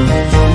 Música